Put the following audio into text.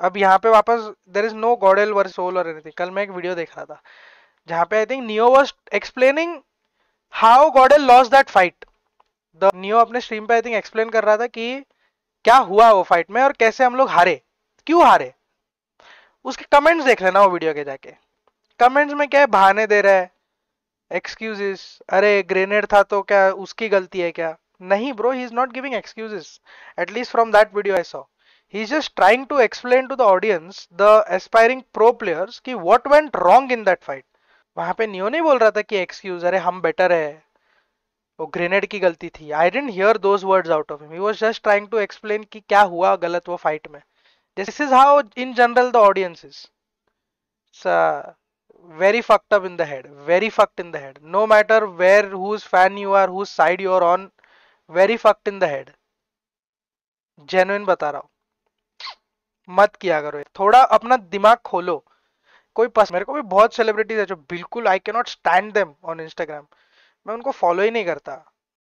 अब यहाँ पे वापस there is no GodL or soul or anything कल मैं एक वीडियो देख रहा था, जहाँ पे I think Neo was explaining how GodL lost that fight the Neo अपने स्ट्रीम पे आई थिंक एक्सप्लेन कर रहा था कि क्या हुआ वो फाइट में और कैसे हम लोग हारे, क्यों हारे। उसके कमेंट्स देख लेना वो वीडियो के जाके। कमेंट्स में क्या है, बहाने दे रहा है एक्सक्यूजेस अरे ग्रेनेड था तो क्या उसकी गलती है क्या? नहीं bro he is not giving excuses at least from that video I saw is just trying to explain to the audience the aspiring pro players कि what went wrong in that fight वहाँ पे neo नहीं बोल रहा था कि excuse अरे हम बेटर है। वो ग्रेनेड की गलती थी। I didn't hear those words out of him he was just trying to explain कि क्या हुआ गलत वो फाइट में। This is how in general the audience is very fucked up in the head. Very fucked in the head. No matter where, whose fan you are, whose side you are on, very fucked in the head genuine बता रहा हूँ। मत किया करो थोड़ा अपना दिमाग खोलो। कोई पस, मेरे को भी बहुत सेलिब्रिटीज है जो बिल्कुल I can not stand them on Instagram मैं उनको फॉलो ही नहीं करता।